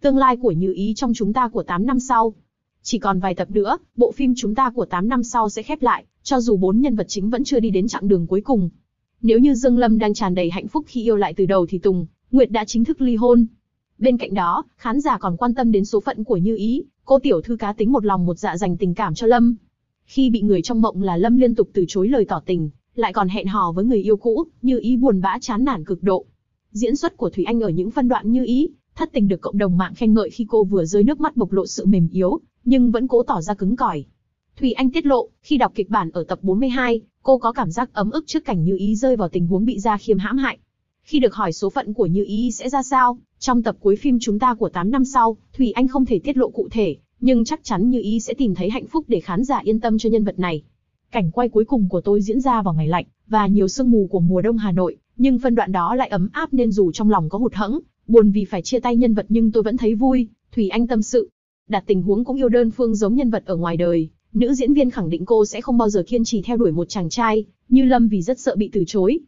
tương lai của Như Ý trong chúng ta của 8 năm sau. Chỉ còn vài tập nữa, bộ phim chúng ta của 8 năm sau sẽ khép lại, cho dù bốn nhân vật chính vẫn chưa đi đến chặng đường cuối cùng. Nếu như Dương Lâm đang tràn đầy hạnh phúc khi yêu lại từ đầu thì Tùng, Nguyệt đã chính thức ly hôn. Bên cạnh đó, khán giả còn quan tâm đến số phận của Như Ý, cô tiểu thư cá tính một lòng một dạ dành tình cảm cho Lâm. Khi bị người trong mộng là Lâm liên tục từ chối lời tỏ tình, lại còn hẹn hò với người yêu cũ, Như Ý buồn bã chán nản cực độ. Diễn xuất của Thủy Anh ở những phân đoạn Như Ý, thất tình được cộng đồng mạng khen ngợi khi cô vừa rơi nước mắt bộc lộ sự mềm yếu, nhưng vẫn cố tỏ ra cứng cỏi. Thủy Anh tiết lộ, khi đọc kịch bản ở tập 42, cô có cảm giác ấm ức trước cảnh Như Ý rơi vào tình huống bị Gia Khiêm hãm hại. Khi được hỏi số phận của Như Ý sẽ ra sao, trong tập cuối phim chúng ta của 8 năm sau, Thủy Anh không thể tiết lộ cụ thể, nhưng chắc chắn Như Ý sẽ tìm thấy hạnh phúc để khán giả yên tâm cho nhân vật này. Cảnh quay cuối cùng của tôi diễn ra vào ngày lạnh và nhiều sương mù của mùa đông Hà Nội, nhưng phân đoạn đó lại ấm áp nên dù trong lòng có hụt hẫng, buồn vì phải chia tay nhân vật nhưng tôi vẫn thấy vui. Thủy Anh tâm sự, đặt tình huống cũng yêu đơn phương giống nhân vật ở ngoài đời, nữ diễn viên khẳng định cô sẽ không bao giờ kiên trì theo đuổi một chàng trai như Lâm vì rất sợ bị từ chối,